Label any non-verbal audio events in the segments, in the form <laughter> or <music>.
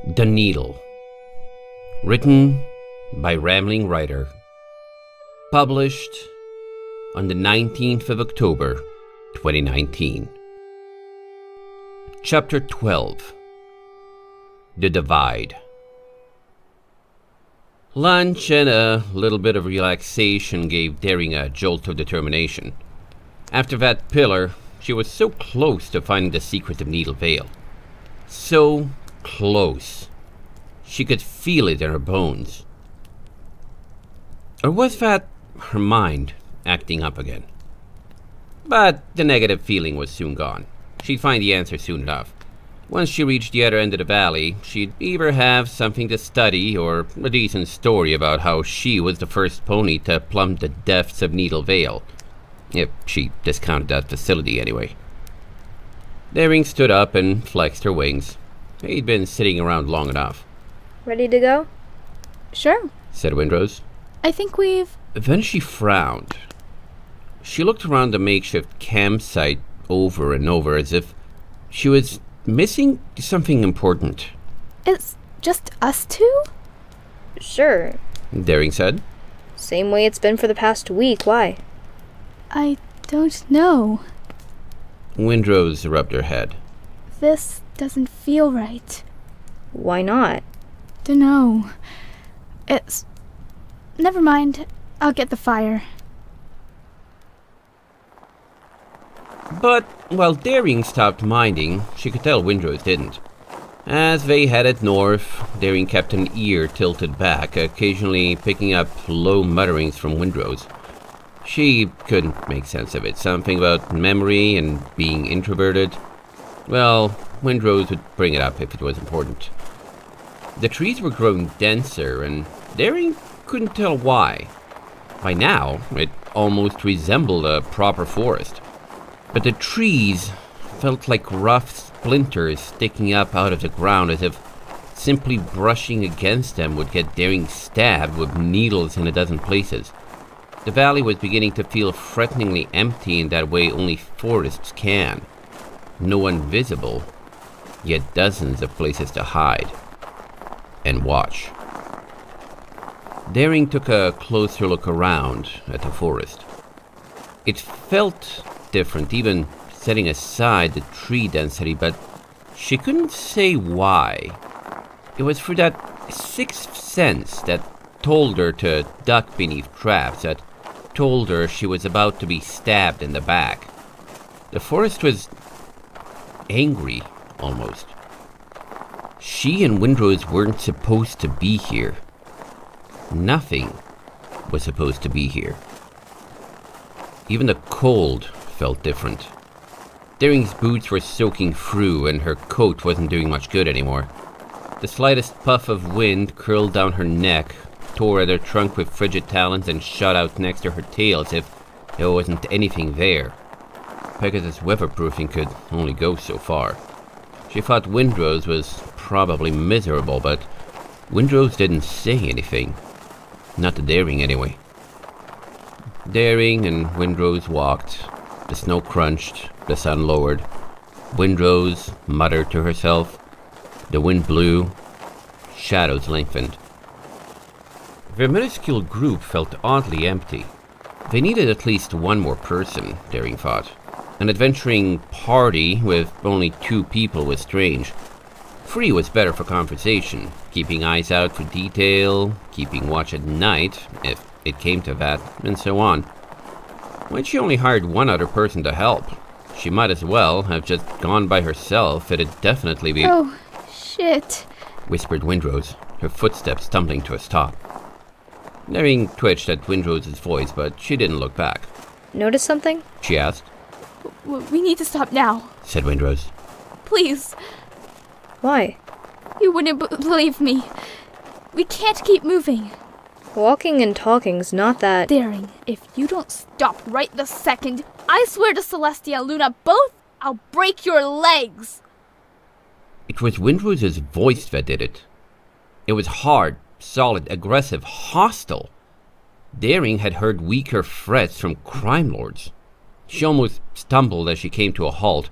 The Needle. Written by Rambling Writer. Published on the 19th of October, 2019. Chapter 12 The Divide. Lunch and a little bit of relaxation gave Daring a jolt of determination. After that pillar, she was so close to finding the secret of Needle Vale. So close. She could feel it in her bones. Or was that her mind acting up again? But the negative feeling was soon gone. She'd find the answer soon enough. Once she reached the other end of the valley, she'd either have something to study or a decent story about how she was the first pony to plumb the depths of Needle Vale. If she discounted that facility, anyway. Daring stood up and flexed her wings. He'd been sitting around long enough, Ready to go? Sure. said Windrose. I think we've. Then she frowned. She looked around the makeshift campsite over and over as if she was missing something important. It's just us two? Sure. Daring said. Same way it's been for the past week. Why? I don't know. Windrose rubbed her head. This doesn't feel right. Why not? Dunno. It's. Never mind. I'll get the fire. But while Daring stopped minding, she could tell Windrose didn't. As they headed north, Daring kept an ear tilted back, occasionally picking up low mutterings from Windrose. She couldn't make sense of it. Something about memory and being introverted. Well, Windrose would bring it up if it was important. The trees were growing denser, and Daring couldn't tell why. By now, it almost resembled a proper forest. But the trees felt like rough splinters sticking up out of the ground as if simply brushing against them would get Daring stabbed with needles in a dozen places. The valley was beginning to feel threateningly empty in that way only forests can. No one visible, yet dozens of places to hide and watch. Daring took a closer look around at the forest. It felt different, even setting aside the tree density, but she couldn't say why. It was for that sixth sense that told her to duck beneath traps, that told her she was about to be stabbed in the back. The forest was angry, almost. She and Windrose weren't supposed to be here. Nothing was supposed to be here. Even the cold felt different. Daring's boots were soaking through, and her coat wasn't doing much good anymore. The slightest puff of wind curled down her neck, tore at her trunk with frigid talons, and shot out next to her tail as if there wasn't anything there. Pegasus weatherproofing could only go so far. She thought Windrose was probably miserable, but Windrose didn't say anything. Not to Daring, anyway. Daring and Windrose walked. The snow crunched, the sun lowered. Windrose muttered to herself. The wind blew. Shadows lengthened. Their minuscule group felt oddly empty. They needed at least one more person, Daring thought. An adventuring party with only two people was strange. Three was better for conversation, keeping eyes out for detail, keeping watch at night, if it came to that, and so on. When she only hired one other person to help, she might as well have just gone by herself. It'd definitely be. Oh, shit. whispered Windrose, her footsteps tumbling to a stop. Daring twitched at Windrose's voice, but she didn't look back. Notice something? She asked, we need to stop now. said Windrose. Please. Why? You wouldn't b- believe me. We can't keep moving. Walking and talking's not that. Daring, if you don't stop right this second, I swear to Celestia and Luna both, I'll break your legs. It was Windrose's voice that did it. It was hard, solid, aggressive, hostile. Daring had heard weaker threats from crime lords. She almost stumbled as she came to a halt,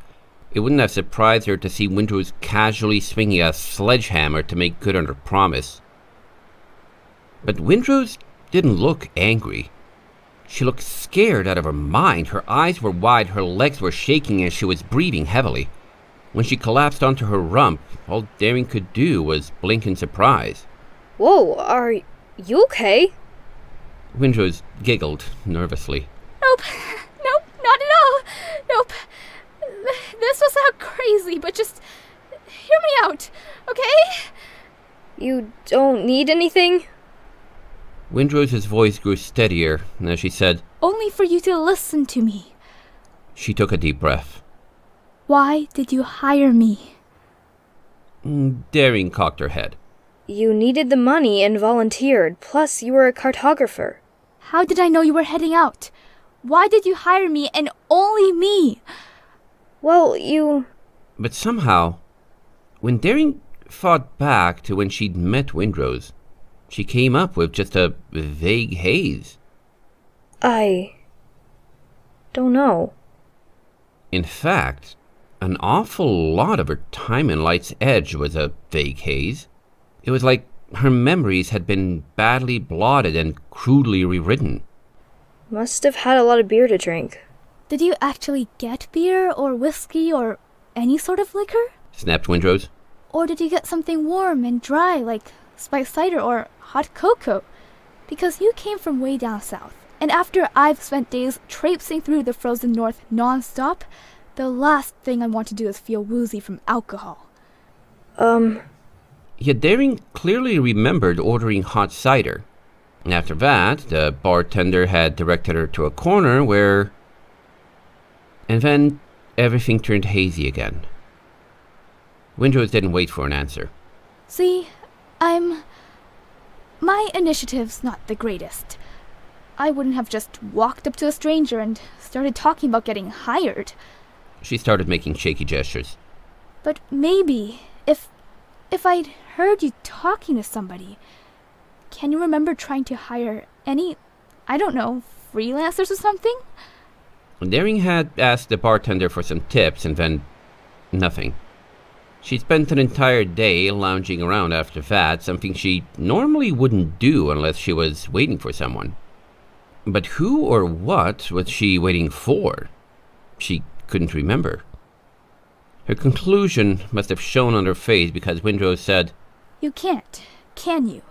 It wouldn't have surprised her to see Windrose casually swinging a sledgehammer to make good on her promise. But Windrose didn't look angry. She looked scared out of her mind. Her eyes were wide, her legs were shaking, and she was breathing heavily. When she collapsed onto her rump, all Daring could do was blink in surprise. Whoa, are you okay? Windrose giggled nervously. Nope, nope, not at all. Nope. This will sound crazy, but just hear me out, okay? You don't need anything? Windrose's voice grew steadier as she said, Only for you to listen to me. she took a deep breath. Why did you hire me? Mm, Daring cocked her head. You needed the money and volunteered, plus you were a cartographer. How did I know you were heading out? Why did you hire me and only me? Well, you. But somehow, when Daring thought back to when she'd met Windrose, she came up with just a vague haze. I. don't know. In fact, an awful lot of her time in Light's Edge was a vague haze. It was like her memories had been badly blotted and crudely rewritten. Must have had a lot of beer to drink. Did you actually get beer or whiskey or any sort of liquor? Snapped Windrose. Or did you get something warm and dry like spiced cider or hot cocoa? Because you came from way down south. And after I've spent days traipsing through the frozen north non-stop, the last thing I want to do is feel woozy from alcohol. Um, Yet Daring clearly remembered ordering hot cider. After that, the bartender had directed her to a corner where. And then everything turned hazy again. Windrose didn't wait for an answer. See, I'm. My initiative's not the greatest. I wouldn't have just walked up to a stranger and started talking about getting hired. She started making shaky gestures. But maybe if if I'd heard you talking to somebody, can you remember trying to hire any I don't know, freelancers or something? Daring had asked the bartender for some tips and then nothing. She spent an entire day lounging around after that, something she normally wouldn't do unless she was waiting for someone. But who or what was she waiting for? She couldn't remember. Her conclusion must have shown on her face because Windrose said, You can't, can you?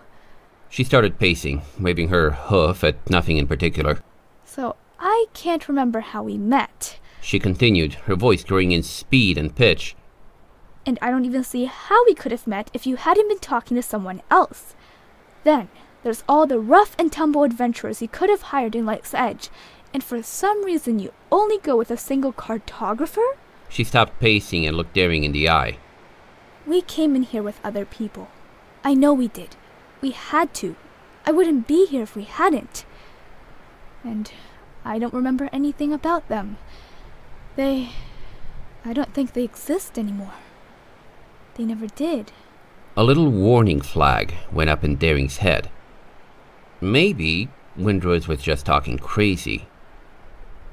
She started pacing, waving her hoof at nothing in particular. So I can't remember how we met. She continued, her voice growing in speed and pitch. And I don't even see how we could have met if you hadn't been talking to someone else. Then, there's all the rough and tumble adventurers you could have hired in Light's Edge, and for some reason you only go with a single cartographer? She stopped pacing and looked Daring in the eye. We came in here with other people. I know we did. We had to. I wouldn't be here if we hadn't. And I don't remember anything about them. They. I don't think they exist anymore. They never did. A little warning flag went up in Daring's head. Maybe Windrose was just talking crazy.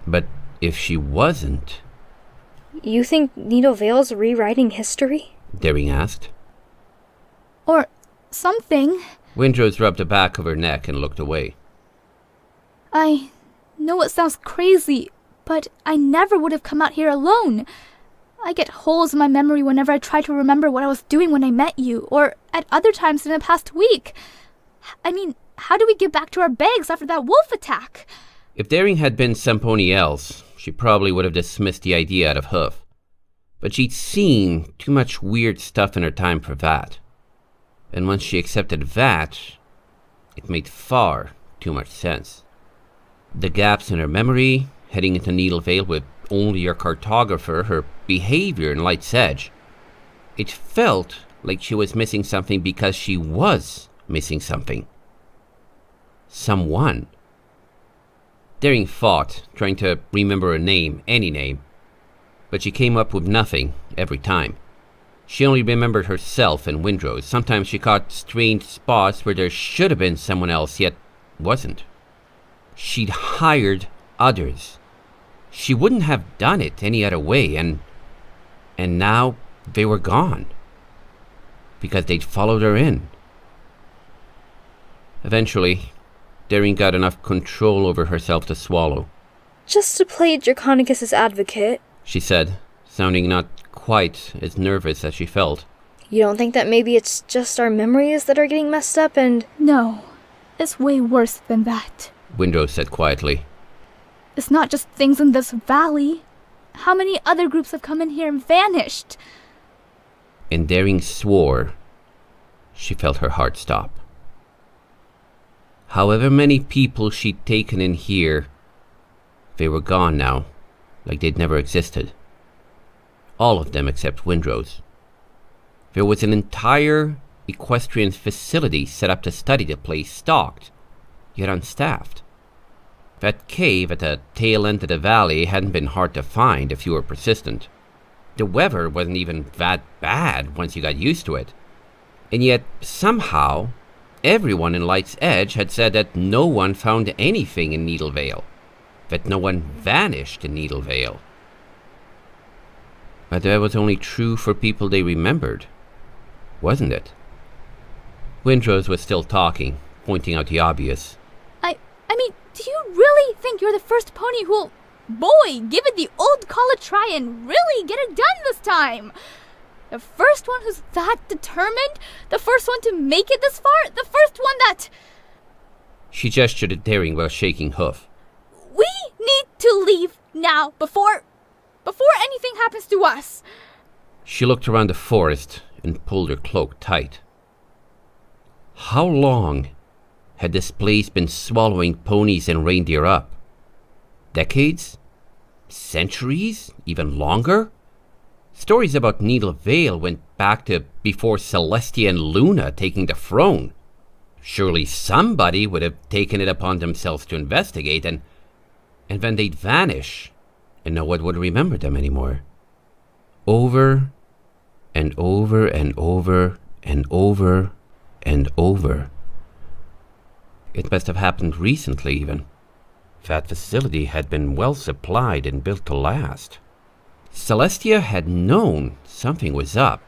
But if she wasn't, you think Needle Vale's rewriting history? Daring asked. Or something. Windrose rubbed the back of her neck and looked away. I know it sounds crazy, but I never would have come out here alone. I get holes in my memory whenever I try to remember what I was doing when I met you, or at other times in the past week. I mean, how do we get back to our bags after that wolf attack? If Daring had been somebody else, she probably would have dismissed the idea out of hoof. But she'd seen too much weird stuff in her time for that. And once she accepted that, it made far too much sense. The gaps in her memory, heading into Needle Vale with only her cartographer, her behavior in Light's Edge. It felt like she was missing something because she was missing something. Someone. Daring fought, trying to remember a name, any name. But she came up with nothing every time. She only remembered herself and Windrose. Sometimes she caught strange spots where there should have been someone else, yet wasn't. She'd hired others. She wouldn't have done it any other way, and And now they were gone. Because they'd followed her in. Eventually, Daring got enough control over herself to swallow. Just to play Draconequus's advocate, She said, sounding not quite as nervous as she felt. you don't think that maybe it's just our memories that are getting messed up and. No, it's way worse than that. Windrose said quietly. It's not just things in this valley. How many other groups have come in here and vanished? And Daring swore she felt her heart stop. However many people she'd taken in here, they were gone now, like they'd never existed. All of them except Windrose. There was an entire equestrian facility set up to study the place stocked, yet unstaffed. That cave at the tail end of the valley hadn't been hard to find if you were persistent. The weather wasn't even that bad once you got used to it. And yet, somehow, everyone in Light's Edge had said that no one found anything in Needle Vale, That no one vanished in Needle Vale. But that was only true for people they remembered, wasn't it? Windrose was still talking, pointing out the obvious. I I mean, do you really think you're the first pony who'll boy, give it the old call a try and really get it done this time? The first one who's that determined? The first one to make it this far? The first one that She gestured at Daring while shaking hoof. we need to leave now before before anything happens to us. She looked around the forest and pulled her cloak tight. How long had this place been swallowing ponies and reindeer up? Decades? Centuries? Even longer? Stories about Needle Vale went back to before Celestia and Luna taking the throne. Surely somebody would have taken it upon themselves to investigate, and and then they'd vanish, and no one would remember them anymore. Over and over and over and over and over. It must have happened recently, even. That facility had been well supplied and built to last. Celestia had known something was up,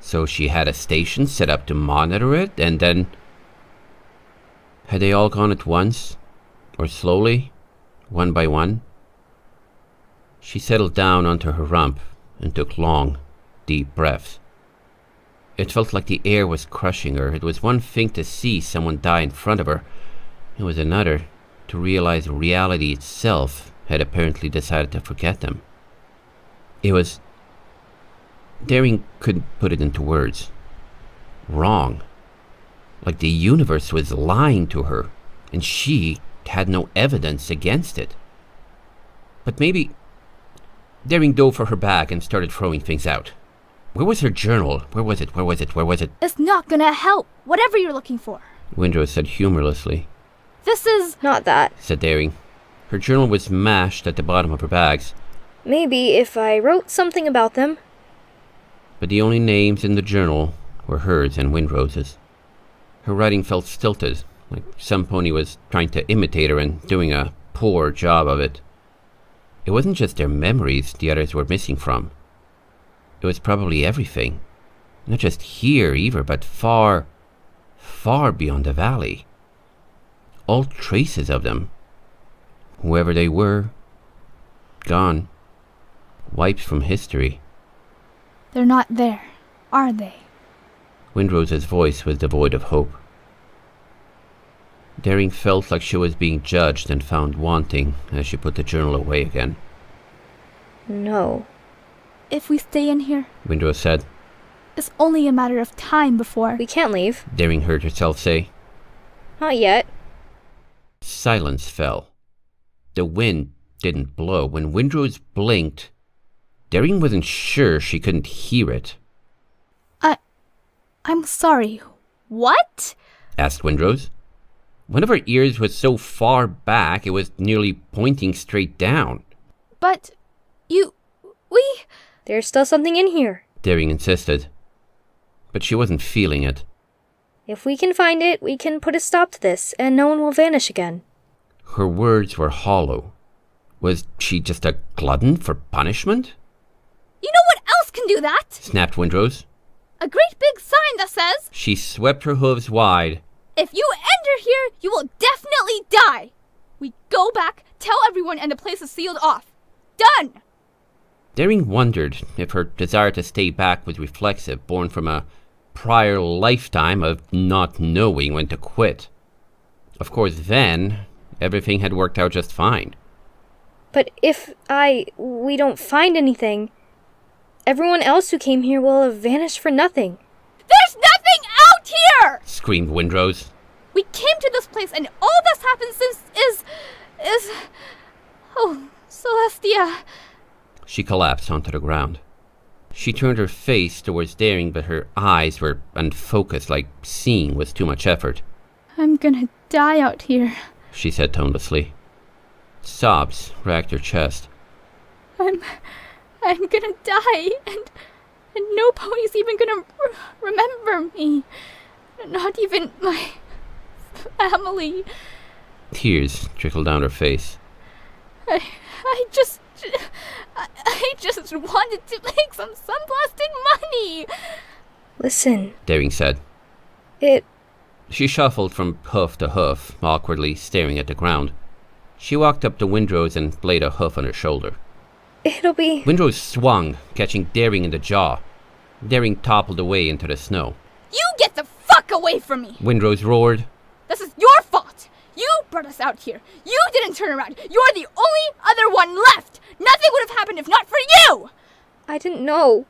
so she had a station set up to monitor it, and then. Had they all gone at once? Or slowly? One by one? She settled down onto her rump and took long, deep breaths. It felt like the air was crushing her. It was one thing to see someone die in front of her, it was another to realize reality itself had apparently decided to forget them. It was. Daring couldn't put it into words. Wrong. Like the universe was lying to her, and she had no evidence against it. But maybe. Daring dove for her bag and started throwing things out. Where was her journal? Where was it? Where was it? Where was it? It's not gonna help, whatever you're looking for. Windrose said humorlessly. This is Not that. said Daring. Her journal was mashed at the bottom of her bags, Maybe if I wrote something about them. but the only names in the journal were hers and Windrose's. Her writing felt stilted, like some pony was trying to imitate her and doing a poor job of it. It wasn't just their memories the others were missing from. It was probably everything. Not just here either, but far, far beyond the valley. All traces of them. Whoever they were, gone. Wiped from history. they're not there, are they? Windrose's voice was devoid of hope. Daring felt like she was being judged and found wanting as she put the journal away again. No. If we stay in here, Windrose said. it's only a matter of time before We can't leave. Daring heard herself say. Not yet. Silence fell. The wind didn't blow. When Windrose blinked, Daring wasn't sure she couldn't hear it. I I'm sorry. What? asked Windrose. One of her ears was so far back it was nearly pointing straight down. But you we There's still something in here. Daring insisted. But she wasn't feeling it. If we can find it, we can put a stop to this, and no one will vanish again. Her words were hollow. Was she just a glutton for punishment? You know what else can do that! snapped Windrose. A great big sign that says, She swept her hooves wide. If you enter here, you will definitely die! We go back, tell everyone, and the place is sealed off. Done! Daring wondered if her desire to stay back was reflexive, born from a prior lifetime of not knowing when to quit. Of course, then, everything had worked out just fine. But if I. we don't find anything, everyone else who came here will have vanished for nothing. There's nothing out here! Screamed Windrose. We came to this place, and all that's happened since is. is. Oh, Celestia. She collapsed onto the ground. She turned her face towards Daring, but her eyes were unfocused, like seeing was too much effort. I'm gonna die out here. She said tonelessly. Sobs racked her chest. I'm. I'm gonna die, and. and no pony's even gonna r- remember me. Not even my. Family. Tears trickled down her face. I. I just. I, I just wanted to make some sunblasting money! Listen, Daring said. it. She shuffled from hoof to hoof, awkwardly staring at the ground. She walked up to Windrose and laid a hoof on her shoulder. it'll be. Windrose swung, catching Daring in the jaw. Daring toppled away into the snow. You get the fuck away from me! Windrose roared. This is your fault! You brought us out here. You didn't turn around. You're the only other one left. Nothing would have happened if not for you! I didn't know.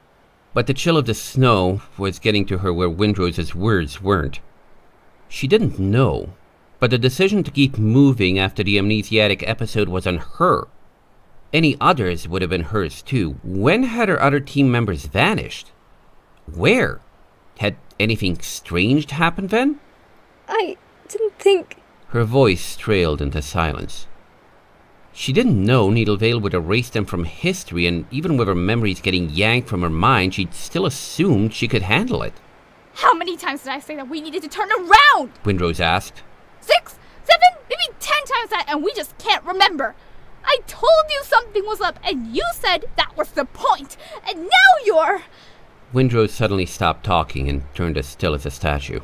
But the chill of the snow was getting to her where Windrose's words weren't. She didn't know, but the decision to keep moving after the amnesiatic episode was on her. Any others would have been hers too. When had her other team members vanished? Where? Had anything strange happened then? I didn't think. Her voice trailed into silence. She didn't know Needle Vale would erase them from history, and even with her memories getting yanked from her mind, she'd still assumed she could handle it. How many times did I say that we needed to turn around? Windrose asked. Six? Seven? Maybe ten times that, and we just can't remember. I told you something was up, and you said that was the point, and now you're. Windrose suddenly stopped talking and turned as still as a statue.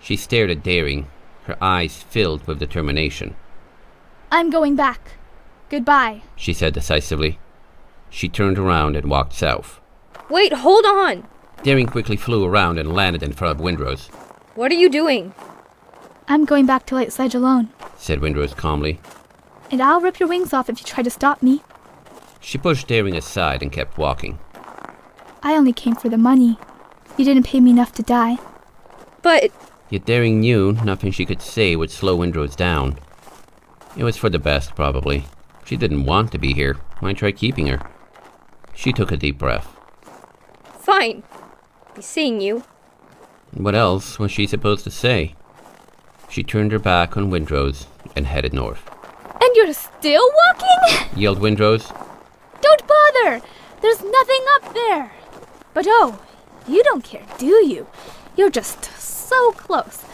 She stared at Daring, her eyes filled with determination. I'm going back. Goodbye. She said decisively. She turned around and walked south. Wait, hold on! Daring quickly flew around and landed in front of Windrose, What are you doing? I'm going back to Light's Edge alone, said Windrose calmly. and I'll rip your wings off if you try to stop me. She pushed Daring aside and kept walking. I only came for the money. You didn't pay me enough to die. But. Yet Daring knew nothing she could say would slow Windrose down. It was for the best, probably. She didn't want to be here. Why try keeping her? She took a deep breath. Fine. Be seeing you. What else was she supposed to say? She turned her back on Windrose and headed north. And you're still walking? <laughs> Yelled Windrose. Don't bother! There's nothing up there! But oh, you don't care, do you? You're just so close.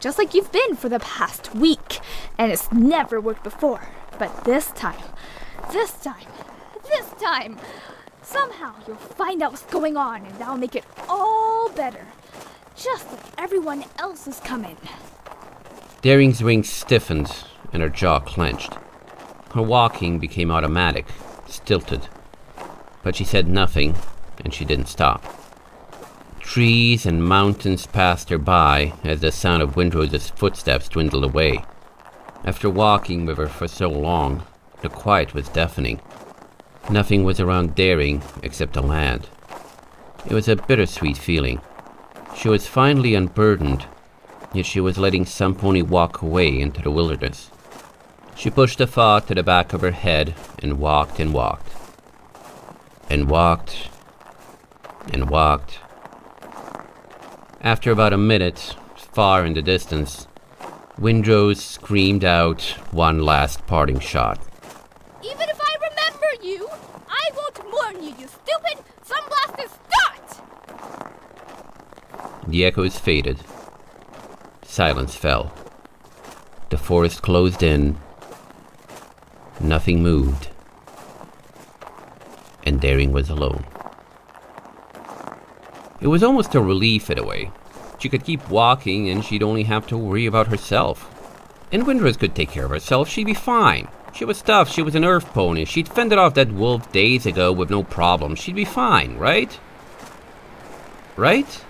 Just like you've been for the past week. And it's never worked before. But this time, this time, this time, somehow you'll find out what's going on and that'll make it all better. Just like everyone else is coming. Daring's wings stiffened and her jaw clenched. Her walking became automatic, stilted. But she said nothing, and she didn't stop. Trees and mountains passed her by as the sound of Windrose's footsteps dwindled away. After walking with her for so long, the quiet was deafening. Nothing was around Daring except the land. It was a bittersweet feeling. She was finally unburdened, yet she was letting some pony walk away into the wilderness. She pushed the thought to the back of her head and walked and walked. And walked and walked. After about a minute, far in the distance, Windrose screamed out one last parting shot. Even if I remember you, I won't warn you, you stupid sunblasted start! The echoes faded. Silence fell. The forest closed in. Nothing moved. And Daring was alone. It was almost a relief in a way. She could keep walking and she'd only have to worry about herself. And Windrose could take care of herself, she'd be fine. She was tough, she was an earth pony, she'd fended off that wolf days ago with no problem, she'd be fine, right? Right?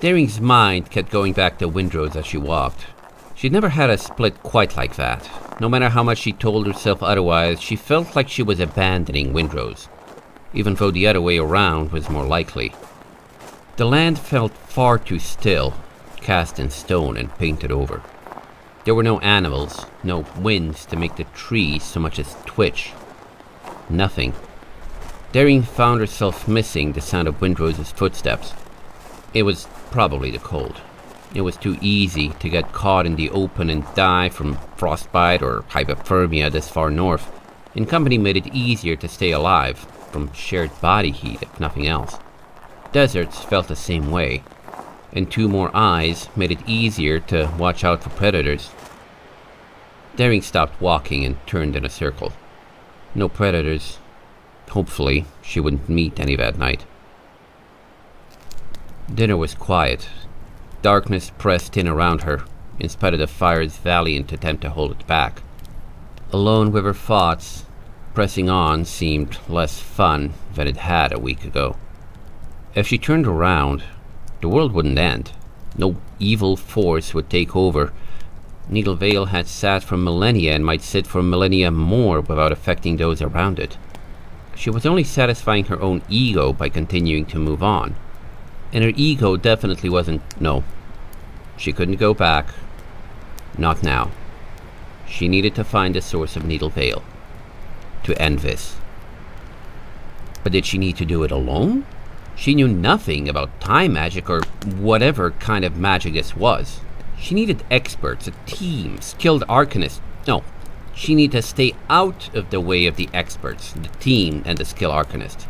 Daring's mind kept going back to Windrose as she walked. She'd never had a split quite like that. No matter how much she told herself otherwise, she felt like she was abandoning Windrose, even though the other way around was more likely. The land felt far too still, cast in stone and painted over. There were no animals, no winds to make the trees so much as twitch. Nothing. Daring found herself missing the sound of Windrose's footsteps. It was probably the cold. It was too easy to get caught in the open and die from frostbite or hypothermia this far north, and company made it easier to stay alive, from shared body heat if nothing else. Deserts felt the same way, and two more eyes made it easier to watch out for predators. Daring stopped walking and turned in a circle. No predators. Hopefully, she wouldn't meet any that night. Dinner was quiet. Darkness pressed in around her, in spite of the fire's valiant attempt to hold it back. Alone with her thoughts, pressing on seemed less fun than it had a week ago. If she turned around, the world wouldn't end. No evil force would take over. Needle Vale had sat for millennia and might sit for millennia more without affecting those around it. She was only satisfying her own ego by continuing to move on. And her ego definitely wasn't, no. She couldn't go back. Not now. She needed to find the source of Needle Vale. To end this. But did she need to do it alone? She knew nothing about time magic or whatever kind of magic this was. She needed experts, a team, skilled arcanists. No, she needed to stay out of the way of the experts, the team, and the skilled arcanist.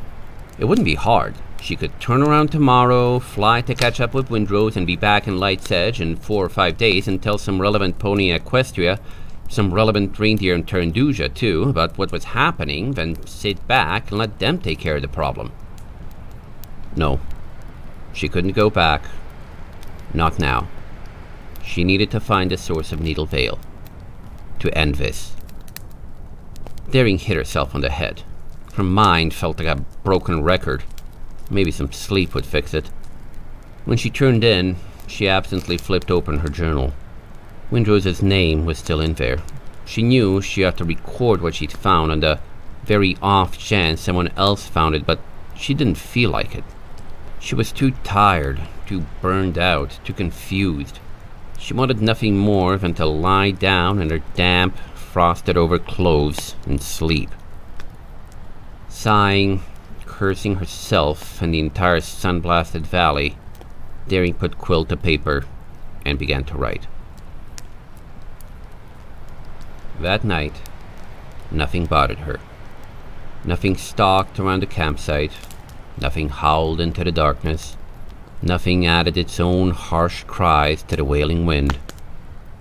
It wouldn't be hard. She could turn around tomorrow, fly to catch up with Windrose, and be back in Light's Edge in four or five days and tell some relevant pony Equestria, some relevant reindeer in Turnduja too, about what was happening, then sit back and let them take care of the problem. No. She couldn't go back. Not now. She needed to find the source of Needle Vale. To end this. Daring hit herself on the head. Her mind felt like a broken record. Maybe some sleep would fix it. When she turned in, she absently flipped open her journal. Windrose's name was still in there. She knew she had to record what she'd found on the very off chance someone else found it, but she didn't feel like it. She was too tired, too burned out, too confused. She wanted nothing more than to lie down in her damp, frosted over clothes and sleep. Sighing, cursing herself and the entire sun-blasted valley, Daring put quill to paper and began to write. That night, nothing bothered her. Nothing stalked around the campsite, nothing howled into the darkness, nothing added its own harsh cries to the wailing wind,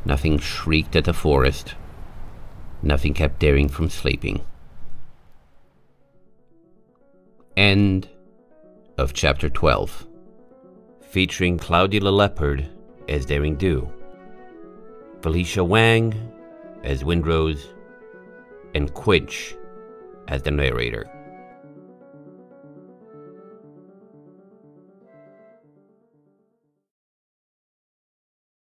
nothing shrieked at the forest, nothing kept Daring from sleeping. End of chapter 12. Featuring Cloudy the Leopard as Daring Do, Felicia Wang as Windrose, and Quinch as the narrator.